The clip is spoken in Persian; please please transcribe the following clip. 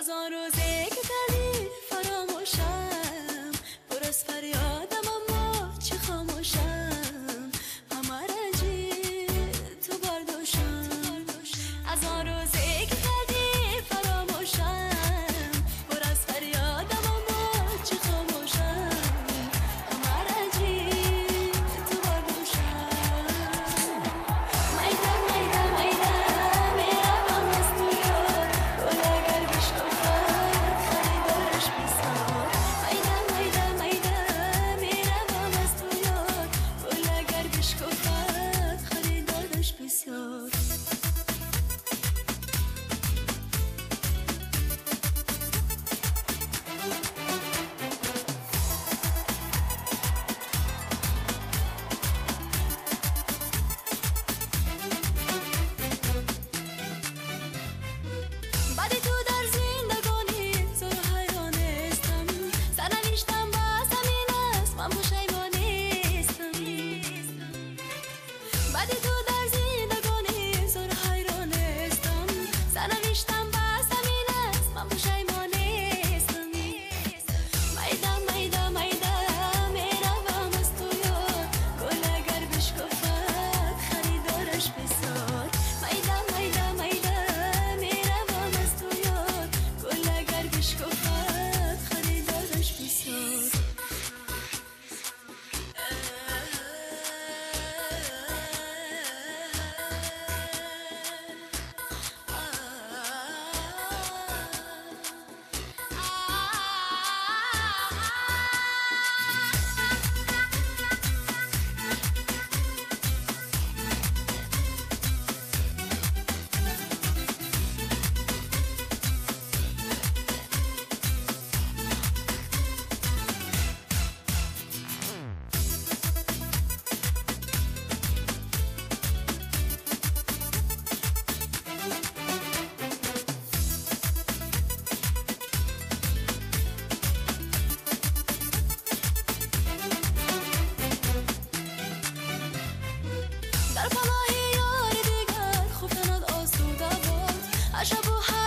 Kazarız ek Pas du در